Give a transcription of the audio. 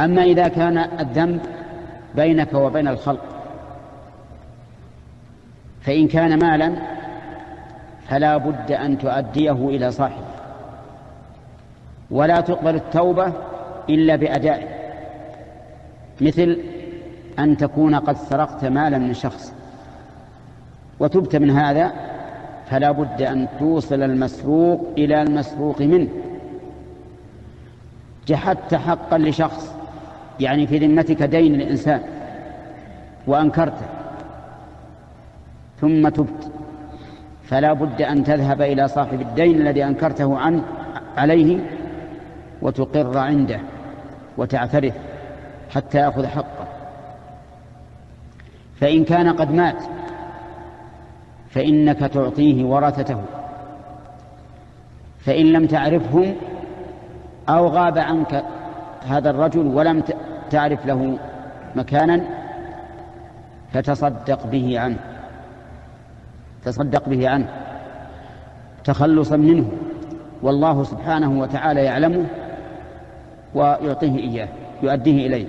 أما إذا كان الذنب بينك وبين الخلق فإن كان مالا فلا بد أن تؤديه إلى صاحبه ولا تقبل التوبة إلا بأدائه مثل أن تكون قد سرقت مالا من شخص وتبت من هذا فلا بد أن توصل المسروق إلى المسروق منه جحدت حقا لشخص يعني في ذمتك دين الإنسان وأنكرته ثم تبت. فلا بد أن تذهب إلى صاحب الدين الذي أنكرته عنه عليه وتقر عنده وتعترف حتى يأخذ حقه. فإن كان قد مات فإنك تعطيه ورثته. فإن لم تعرفهم أو غاب عنك هذا الرجل ولم تعرف له مكانا فتصدق به عنه. تصدق به عنه. تخلصا منه. والله سبحانه وتعالى يعلمه ويعطيه إياه يؤديه إليه.